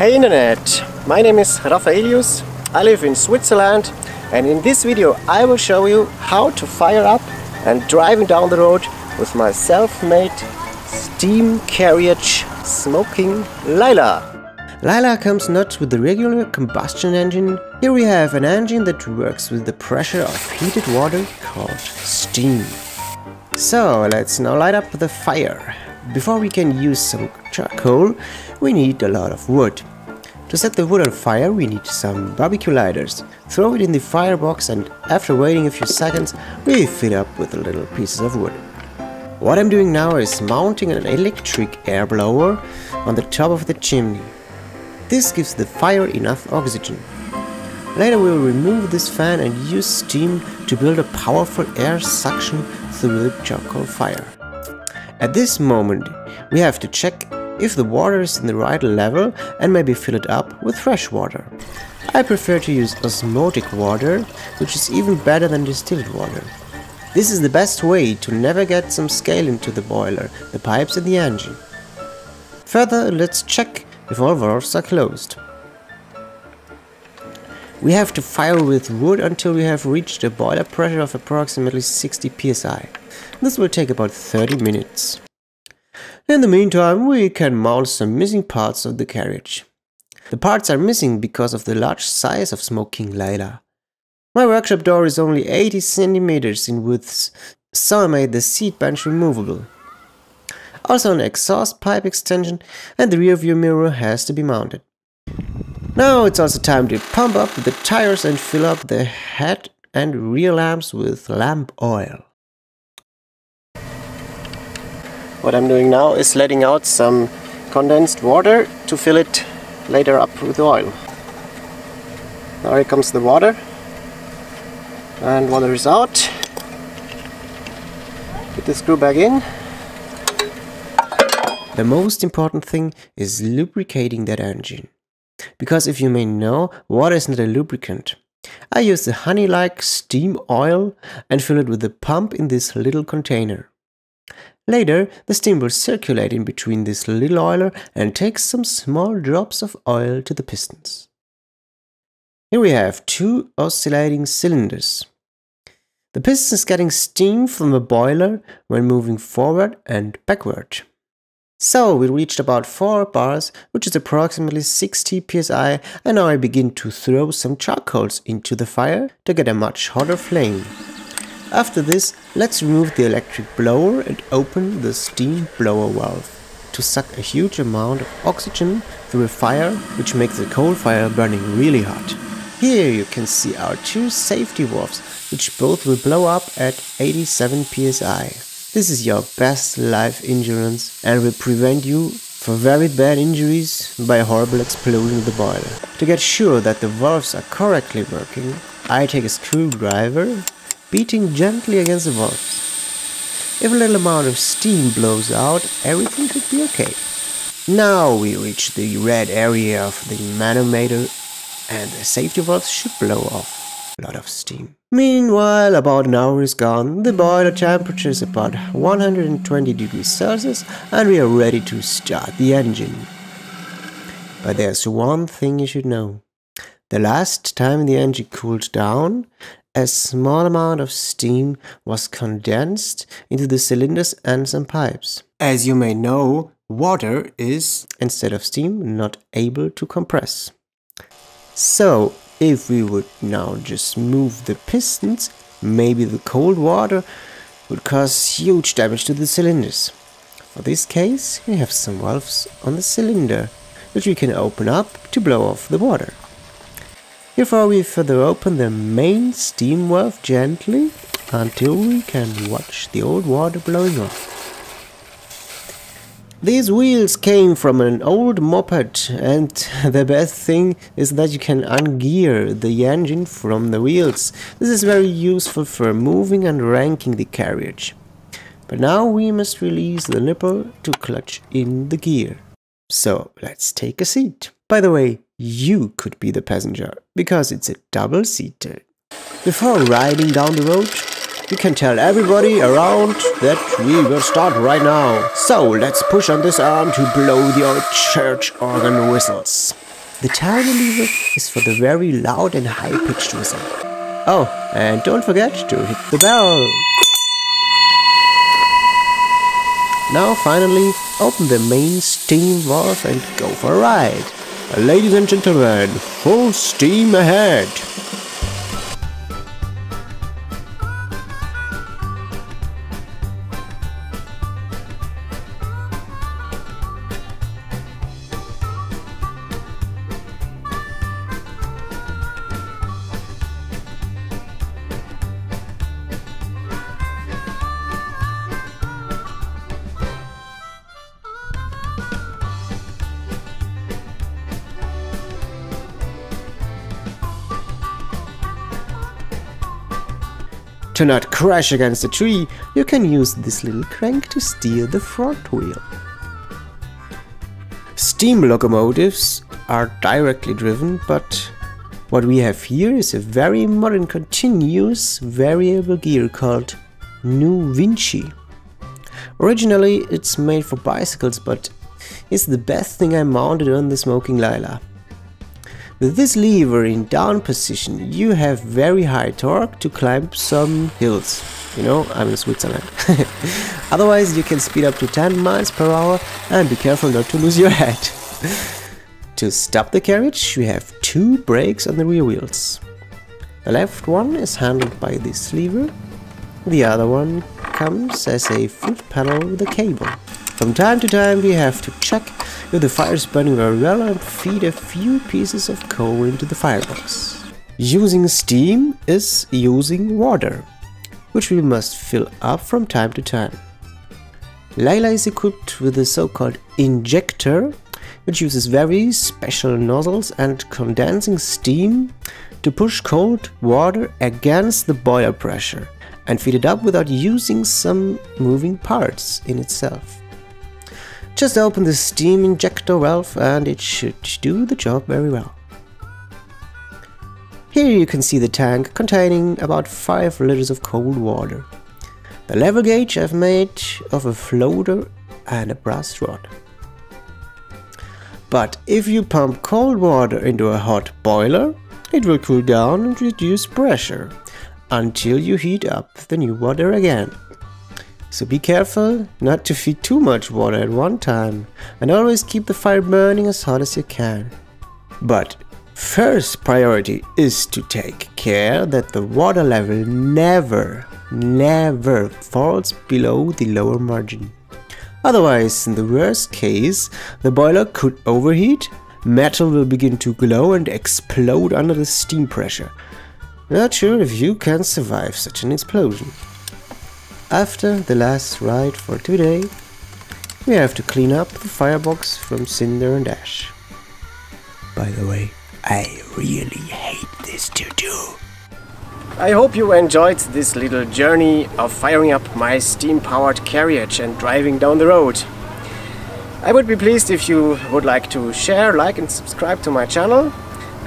Hey Internet! My name is Raphaelius, I live in Switzerland and in this video I will show you how to fire up and driving down the road with my self-made steam carriage smoking Leyla. Leyla comes not with the regular combustion engine, here we have an engine that works with the pressure of heated water called steam. So let's now light up the fire. Before we can use some charcoal, we need a lot of wood. To set the wood on fire we need some barbecue lighters. Throw it in the firebox and after waiting a few seconds we fill up with little pieces of wood. What I'm doing now is mounting an electric air blower on the top of the chimney. This gives the fire enough oxygen. Later we will remove this fan and use steam to build a powerful air suction through the charcoal fire. At this moment we have to check if the water is in the right level and maybe fill it up with fresh water. I prefer to use osmotic water, which is even better than distilled water. This is the best way to never get some scale into the boiler, the pipes and the engine. Further, let's check if all valves are closed. We have to fire with wood until we have reached a boiler pressure of approximately 60 psi. This will take about 30 minutes. In the meantime, we can mount some missing parts of the carriage. The parts are missing because of the large size of Smoking Leyla. My workshop door is only 80 centimeters in width, so I made the seat bench removable. Also an exhaust pipe extension and the rear view mirror has to be mounted. Now it's also time to pump up the tires and fill up the head and rear lamps with lamp oil. What I'm doing now is letting out some condensed water to fill it later up with oil. Now here comes the water and water is out. Put the screw back in. The most important thing is lubricating that engine. Because if you may know, water is not a lubricant. I use the honey-like steam oil and fill it with the pump in this little container. Later, the steam will circulate in between this little oiler and take some small drops of oil to the pistons. Here we have two oscillating cylinders. The piston is getting steam from the boiler when moving forward and backward. So we reached about 4 bars, which is approximately 60 psi, and now I begin to throw some charcoals into the fire to get a much hotter flame. After this, let's remove the electric blower and open the steam blower valve to suck a huge amount of oxygen through a fire which makes the coal fire burning really hot. Here you can see our two safety valves which both will blow up at 87 psi. This is your best life insurance and will prevent you from very bad injuries by a horrible explosion of the boiler. To get sure that the valves are correctly working, I take a screwdriver beating gently against the valves. If a little amount of steam blows out, everything should be okay. Now we reach the red area of the manometer and the safety valves should blow off a lot of steam. Meanwhile, about an hour is gone, the boiler temperature is about 120 degrees Celsius and we are ready to start the engine. But there's one thing you should know. The last time the engine cooled down, a small amount of steam was condensed into the cylinders and some pipes. As you may know, water is, instead of steam, not able to compress. So, if we would now just move the pistons, maybe the cold water would cause huge damage to the cylinders. For this case, we have some valves on the cylinder, which we can open up to blow off the water. Before we further open the main steam valve gently until we can watch the old water blowing off. These wheels came from an old moped and the best thing is that you can ungear the engine from the wheels. This is very useful for moving and ranking the carriage. But now we must release the nipple to clutch in the gear. So let's take a seat. By the way, you could be the passenger, because it's a double-seater. Before riding down the road, you can tell everybody around that we will start right now. So let's push on this arm to blow the old church organ whistles. The tiny lever is for the very loud and high-pitched whistle. Oh, and don't forget to hit the bell. Now finally, open the main steam valve and go for a ride. Ladies and gentlemen, full steam ahead! To not crash against a tree, you can use this little crank to steer the front wheel. Steam locomotives are directly driven, but what we have here is a very modern continuous variable gear called NuVinci. Originally it's made for bicycles, but it's the best thing I mounted on the Smoking Leyla. With this lever in down position, you have very high torque to climb some hills. You know, I'm in Switzerland. Otherwise, you can speed up to 10 miles per hour and be careful not to lose your head. to stop the carriage, we have two brakes on the rear wheels. The left one is handled by this lever, the other one comes as a foot pedal with a cable. From time to time we have to check if the fire is burning very well and feed a few pieces of coal into the firebox. Using steam is using water, which we must fill up from time to time. Leyla is equipped with a so-called injector, which uses very special nozzles and condensing steam to push cold water against the boiler pressure and feed it up without using some moving parts in itself. Just open the steam injector valve and it should do the job very well. Here you can see the tank containing about 5 liters of cold water. The level gauge I've made of a floater and a brass rod. But if you pump cold water into a hot boiler, it will cool down and reduce pressure until you heat up the new water again. So be careful not to feed too much water at one time and always keep the fire burning as hot as you can. But first priority is to take care that the water level never, never falls below the lower margin. Otherwise, in the worst case, the boiler could overheat, metal will begin to glow and explode under the steam pressure. Not sure if you can survive such an explosion. After the last ride for today, we have to clean up the firebox from cinder and ash. By the way, I really hate this to do. I hope you enjoyed this little journey of firing up my steam-powered carriage and driving down the road. I would be pleased if you would like to share, like and subscribe to my channel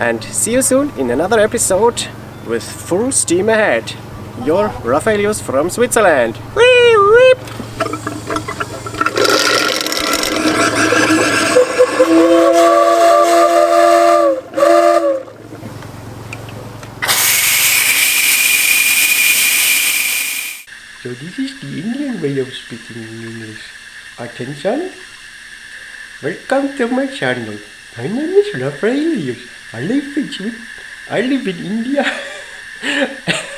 and see you soon in another episode with full steam ahead your Raphaelius from Switzerland. Whee, whip. So this is the Indian way of speaking English. Attention! Welcome to my channel. My name is Raphaelius. I live in. I live in India.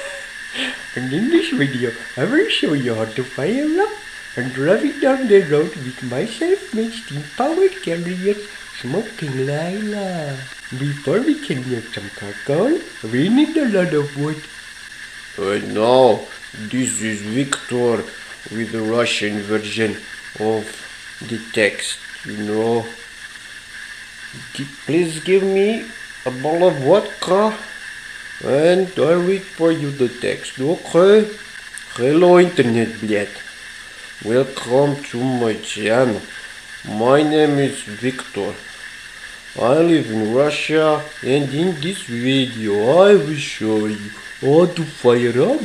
And in this video, I will show you how to fire up and driving down the road with my self-made steam-powered carrier, Smoking Leyla. Before we can make some charcoal, we need a lot of wood. And now, this is Victor with the Russian version of the text, you know. Please give me a bottle of vodka and I read for you the text, okay? Hello Internet, blad. Welcome to my channel. My name is Victor. I live in Russia and in this video I will show you how to fire up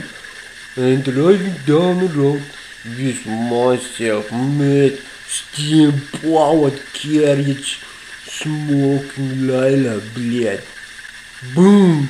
and drive down the road with my self-made steam-powered carriage smoking Leyla blade. Boom!